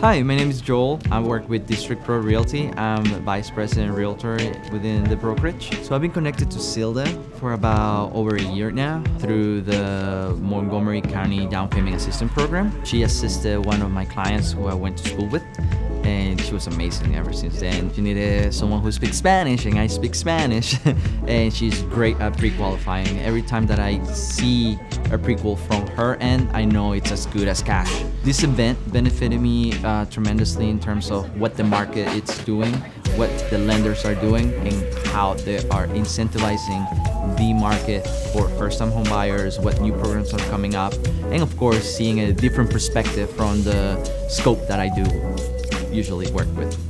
Hi, my name is Joel. I work with District Pro Realty. I'm Vice President Realtor within the brokerage. So I've been connected to Silda for about over a year now through the Montgomery County Down Payment Assistance Program. She assisted one of my clients who I went to school with and she was amazing ever since then. She needed someone who speaks Spanish, and I speak Spanish, and she's great at pre-qualifying. Every time that I see a pre-qual from her end, I know it's as good as cash. This event benefited me uh, tremendously in terms of what the market is doing, what the lenders are doing, and how they are incentivizing the market for first-time home buyers, what new programs are coming up, and of course, seeing a different perspective from the scope that I do usually work with.